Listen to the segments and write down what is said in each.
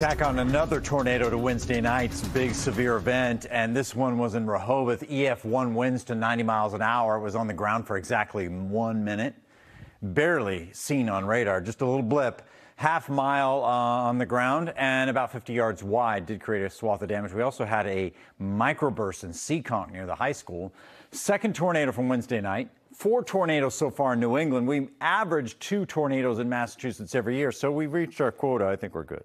Back on another tornado to Wednesday night's big severe event, and this one was in Rehoboth. EF1 winds to 90 miles an hour. It was on the ground for exactly one minute. Barely seen on radar, just a little blip. Half mile uh, on the ground and about 50 yards wide did create a swath of damage. We also had a microburst in Seekonk near the high school. Second tornado from Wednesday night. Four tornadoes so far in New England. We average two tornadoes in Massachusetts every year, so we've reached our quota. I think we're good.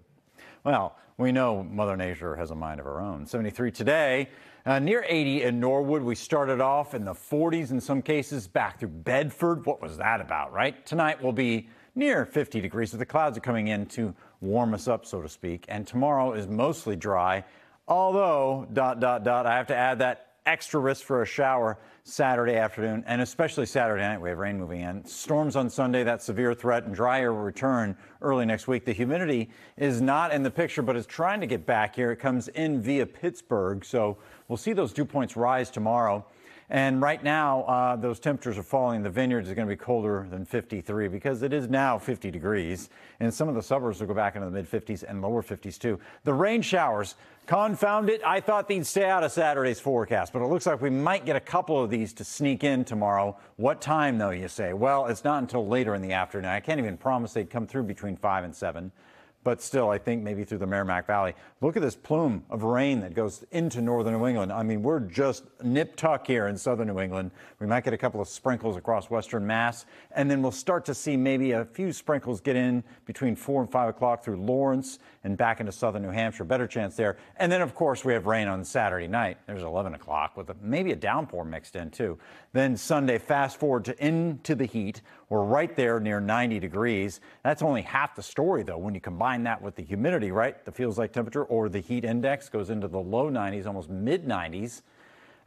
Well, we know Mother Nature has a mind of her own. 73 today, uh, near 80 in Norwood. We started off in the 40s in some cases, back through Bedford. What was that about, right? Tonight will be near 50 degrees, so the clouds are coming in to warm us up, so to speak. And tomorrow is mostly dry, although, dot, dot, dot, I have to add that extra risk for a shower Saturday afternoon and especially Saturday night. We have rain moving in. Storms on Sunday, that severe threat and drier return early next week. The humidity is not in the picture, but is trying to get back here. It comes in via Pittsburgh. So we'll see those dew points rise tomorrow. And right now, uh, those temperatures are falling. The vineyards are going to be colder than 53 because it is now 50 degrees. And some of the suburbs will go back into the mid 50s and lower 50s too. The rain showers, confound it. I thought they'd stay out of Saturday's forecast, but it looks like we might get a couple of these to sneak in tomorrow. What time, though, you say? Well, it's not until later in the afternoon. I can't even promise they'd come through between 5 and 7 but still, I think maybe through the Merrimack Valley. Look at this plume of rain that goes into northern New England. I mean, we're just nip tuck here in southern New England. We might get a couple of sprinkles across western Mass, and then we'll start to see maybe a few sprinkles get in between 4 and 5 o'clock through Lawrence and back into southern New Hampshire. Better chance there. And then, of course, we have rain on Saturday night. There's 11 o'clock with a, maybe a downpour mixed in, too. Then Sunday, fast forward to into the heat. We're right there near 90 degrees. That's only half the story, though, when you combine that with the humidity, right? The feels like temperature or the heat index goes into the low 90s, almost mid 90s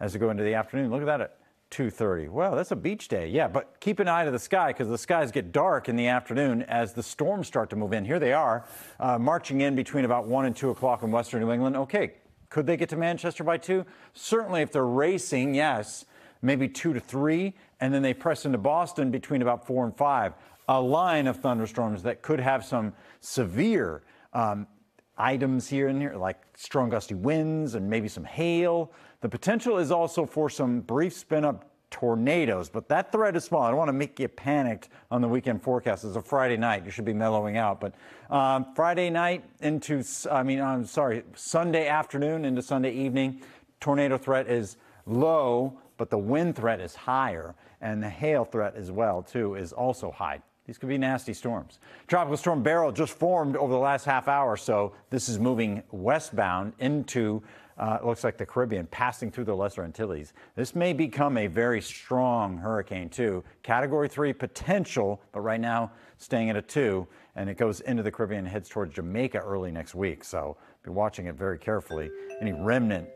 as we go into the afternoon. Look at that at 2:30. Well, that's a beach day. Yeah, but keep an eye to the sky because the skies get dark in the afternoon as the storms start to move in. Here they are, uh, marching in between about 1 and 2 o'clock in western New England. Okay, could they get to Manchester by 2? Certainly, if they're racing, yes, maybe 2 to 3, and then they press into Boston between about 4 and 5 a line of thunderstorms that could have some severe um, items here and here, like strong gusty winds and maybe some hail. The potential is also for some brief spin up tornadoes, but that threat is small. I don't want to make you panicked on the weekend forecast. It's a Friday night. You should be mellowing out. But um, Friday night into, I mean, I'm sorry, Sunday afternoon into Sunday evening, tornado threat is low, but the wind threat is higher, and the hail threat as well, too, is also high. These could be nasty storms. Tropical storm Beryl just formed over the last half hour, so this is moving westbound into, uh, looks like the Caribbean, passing through the Lesser Antilles. This may become a very strong hurricane, too. Category three potential, but right now staying at a two, and it goes into the Caribbean heads towards Jamaica early next week. So be watching it very carefully. Any remnant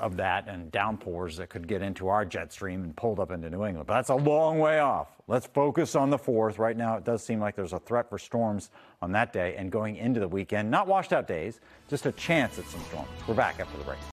of that and downpours that could get into our jet stream and pulled up into New England. But that's a long way off. Let's focus on the fourth. Right now, it does seem like there's a threat for storms on that day and going into the weekend. Not washed out days, just a chance at some storms. We're back after the break.